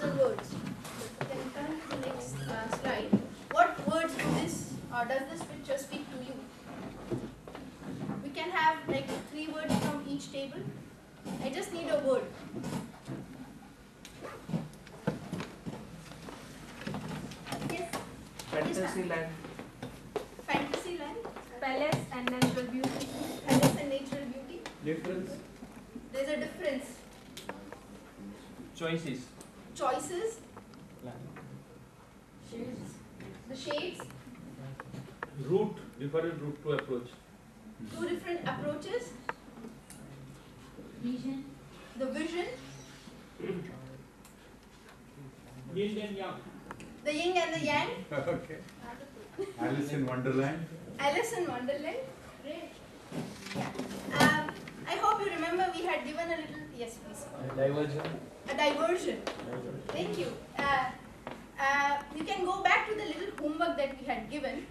thousand words. You can turn to the next uh, slide. What words do this uh, does this picture speak to you? We can have like three words from each table. I just need a word. Yes, Fantasy land. fantasy land, Palace and natural beauty. palace and natural beauty. Difference. There's a difference. Choices. Choices, the shades, Route, different route to approach. two different approaches, Vision. the vision, Yin and yang. the yin and the yang, Okay. Alice in Wonderland. Alice in Wonderland. Great. Yeah. Um, I hope you remember we had given a little, yes please, A Diversion. a diversion. Thank you. Uh, uh, you can go back to the little homework that we had given.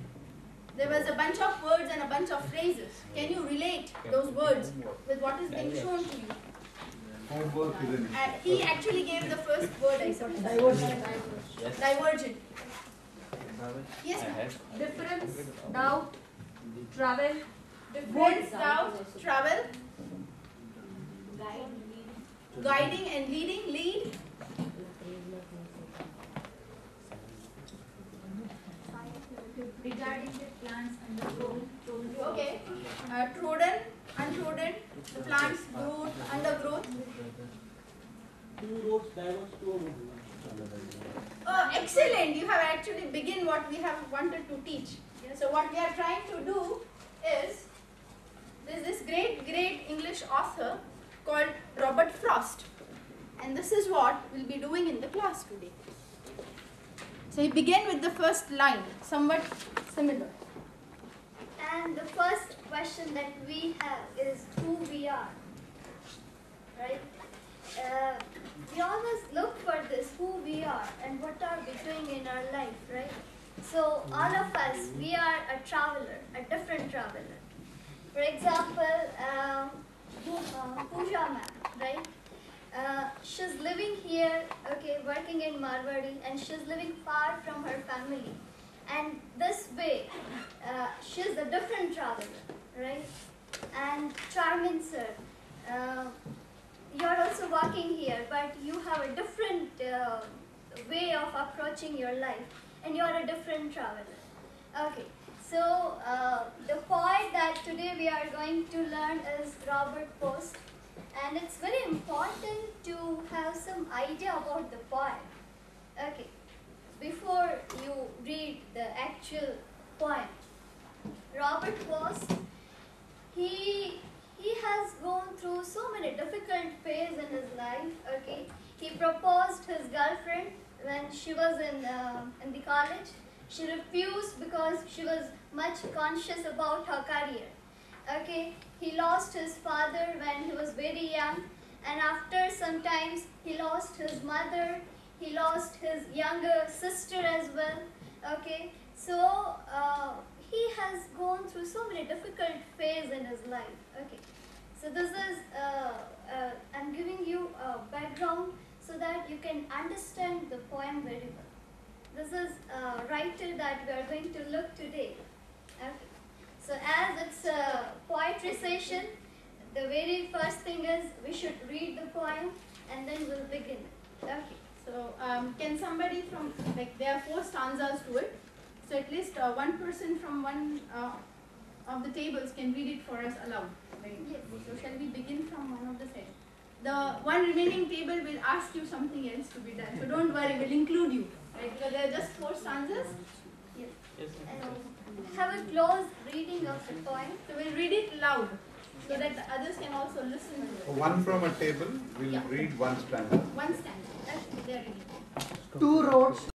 There was a bunch of words and a bunch of phrases. Can you relate those words with what is being shown to you? Homework is Uh, he actually gave the first word, I suppose. Yes. Divergent. Yes, I ma'am. have. Difference. Doubt. Travel. Difference, doubt, travel, guiding and leading, lead, Regarding the plants and the growth. okay. Uh, trodden, untrodden, the plants, growth, undergrowth. Two roads diverge to a wood. Oh, excellent. You have actually begin what we have wanted to teach. So what we are trying to do is, there's this great, great English author called Robert Frost. And this is what we'll be doing in the class today. So he begin with the first line, somewhat similar. And the first question that we have is who we are, right? Uh, we always look for this, who we are and what are we doing in our life, right? So all of us, we are a traveler, a different traveler. For example, Pooja ma'am, right? Uh, she's living here, okay, working in Marwari, and she's living far from her family. And this way, uh, she's a different traveler, right? And Charmin sir, uh, you're also working here, but you have a different uh, way of approaching your life, and you're a different traveler. Okay, so uh, the poet that today we are going to learn is Robert Post, and it's very important to have some idea about the poem. Okay, before you read the actual poem, Robert Post, he he has gone through so many difficult phases in his life. Okay, he proposed his girlfriend when she was in uh, in the college. She refused because she was much conscious about her career. Okay, he lost his father when he was very young, and after some times he lost his mother. He lost his younger sister as well. Okay, so uh, he has gone through so many difficult phases in his life. Okay, so this is uh, uh, I'm giving you a background so that you can understand the poem very well. This is a writer that we are going to look today. Okay. So as it's a poetry session, the very first thing is we should read the poem and then we'll begin. Okay. So um, can somebody from, like there are four stanzas to it. So at least uh, one person from one uh, of the tables can read it for us aloud. Yes. So shall we begin from one of the side? The one remaining table will ask you something else to be done. So don't worry, we'll include you. Right? Because uh, there are just four stanzas. Yes. Yes. And have a close reading of the poem. So we'll read it loud so that the others can also listen to it. One from a table we'll Yeah. read one stanza. One stanza. That's there it is. Two roads